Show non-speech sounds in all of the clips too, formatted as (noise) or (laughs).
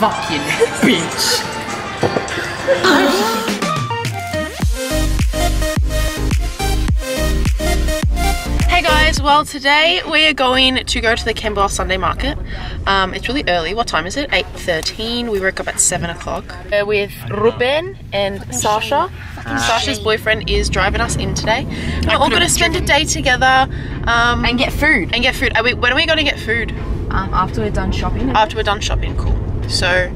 Fucking bitch. Hey guys, well today we are going to go to the Camberwell Sunday Market. Um, it's really early. What time is it? 8.13. We woke up at 7 o'clock. We're with Roupen and Saasha. Saasha's boyfriend is driving us in today. We're all going to spend a day together um, and get food and get food. Are we, when are we going to get food? um, after we're done shopping. After we're done shopping, cool. So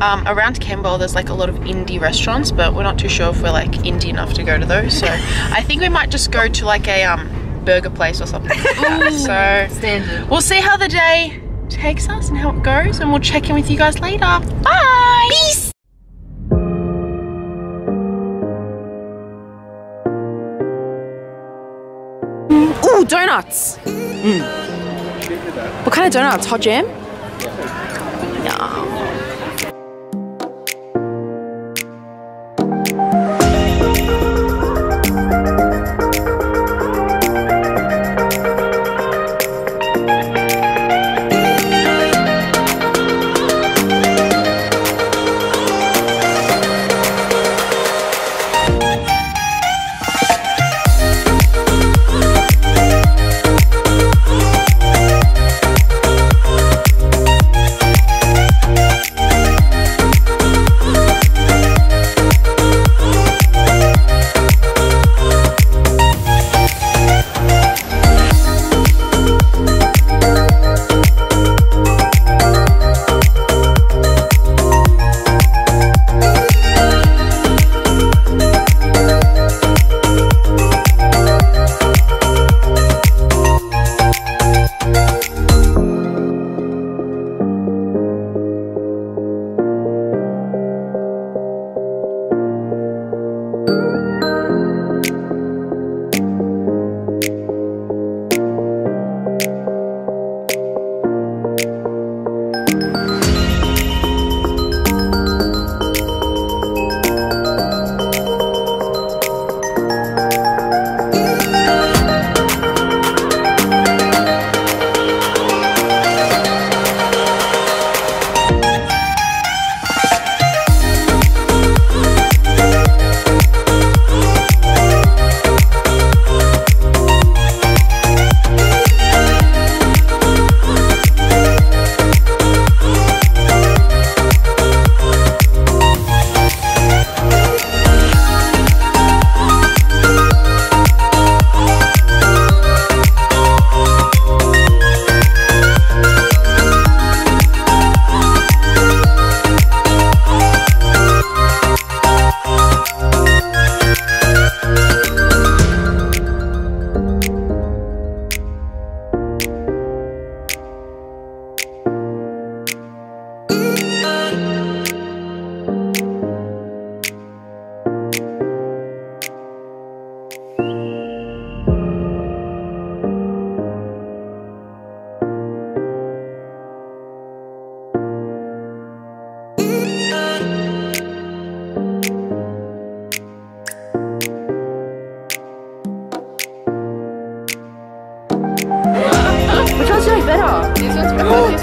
um, around Camberwell there's like a lot of indie restaurants but we're not too sure if we're like indie enough to go to those so I think we might just go to like a um, burger place or something (laughs) so Standard. we'll see how the day takes us and how it goes and we'll check in with you guys later bye peace Ooh, donuts. Mm. What kind of donuts? Hot jam? Yeah.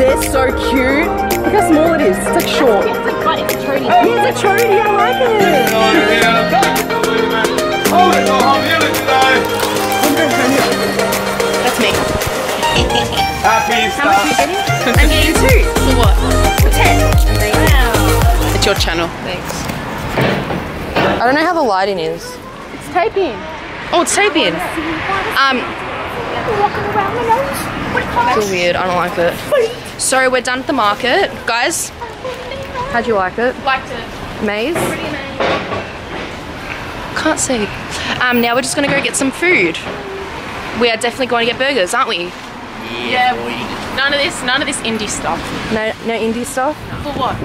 They're so cute. Look how small it is. It's like short. It's like cut. It's a chody. Yeah, it's a chody. I like it. that's me Happy I'm getting two for what? for ten wow it's your channel thanks I don't know how the lighting is. it's taping oh it's taping Um, it's weird. I don't like it. So we're done at the market, guys. How'd you like it? liked it Maze? Can't see. Um, now we're just gonna go get some food. We are definitely going to get burgers, aren't we? Yeah, none of this, none of this indie stuff. No, no indie stuff For what?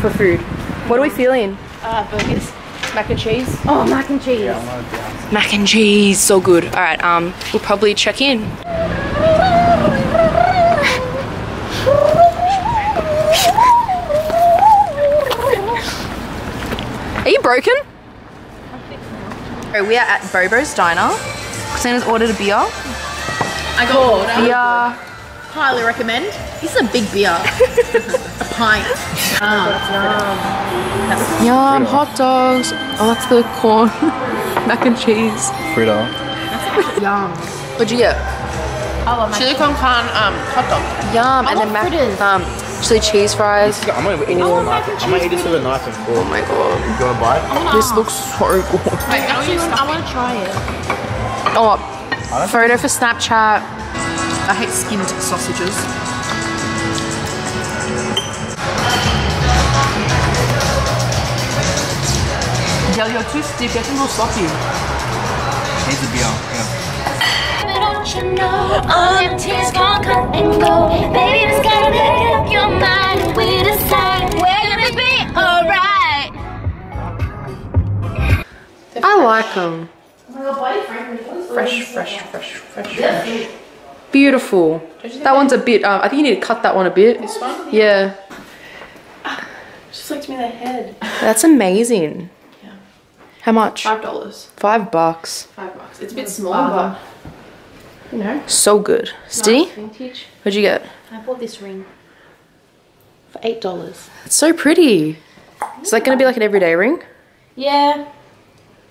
for food. What are we feeling? Uh, burgers. Mac and cheese. Oh, mac and cheese. Mac and cheese, so good. All right, um, we'll probably check in. Are you broken? Oh, we are at Bobo's Diner. Christina's ordered a beer. I got order. Beer. Highly recommend. This is a big beer. (laughs) a pint. Yum, hot dogs. Oh, that's the corn. (laughs) Mac and cheese. Frito. Yum. What'd you get? Chili con carne um, hot dog. Yum, and then mac um, chili cheese fries. I'm gonna eat it with a knife. I'm gonna eat this with a knife and fork. Oh my god. You wanna bite? This looks so good. I want to try it. Oh, photo for Snapchat. I hate skinned sausages. Yeah, you're too stiff. You're too sloppy. Needs a beer. Yeah. Don't you know all them tears can't come and go? Baby, just gotta make up your mind. We decide we're gonna be alright. I like them. Fresh, fresh, fresh, fresh, fresh. Beautiful. That one's a bit. Um, I think you need to cut that one a bit. This one? Yeah. Just looked me in the head. That's amazing. How much? Five dollars. Five bucks. Five bucks. It's a bit small, but you know. So good. Steve, Vintage. what'd you get? I bought this ring for eight dollars. It's so pretty. Is that gonna be like an everyday ring? Yeah.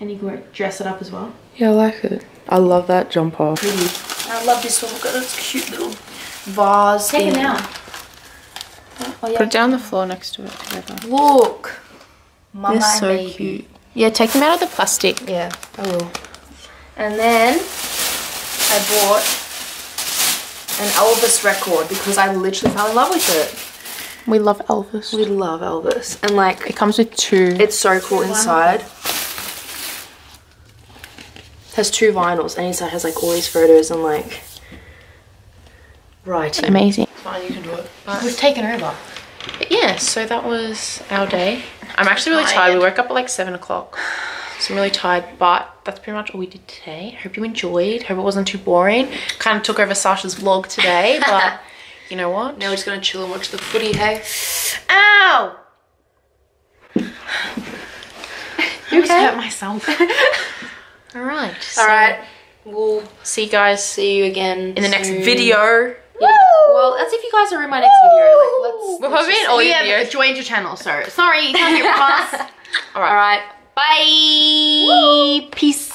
And you can dress it up as well. Yeah, I like it. I love that jumper. I love this one. Look at this cute little vase. Take it thing. now. Oh Put it down the floor next to it together. Look. Mama They're so baby. cute. Yeah, take them out of the plastic. Yeah, I will. And then I bought an Elvis record because I literally fell in love with it. We love Elvis. We love Elvis. And like, It comes with two. it's so cool inside. Has two vinyls and inside has like all these photos and like writing. amazing. Fine, you can do it. But We've taken over. But yeah, so that was our day. I'm actually really tired. We woke up at like seven o'clock. So I'm really tired, but that's pretty much all we did today. Hope you enjoyed. Hope it wasn't too boring. Kind of took over Saasha's vlog today, (laughs) but you know what? Now we're just gonna chill and watch the footy, hey? Ow! You (laughs) I just hurt myself. (laughs) all right. so Alright. We'll See you guys see you again in the next video. Yeah. Well, that's if you guys are in my next video. Like, let's. We're let's probably in all your Yeah, videos. joined your channel, so sorry, you can't get (laughs) past. All right. Alright. Bye. Peace.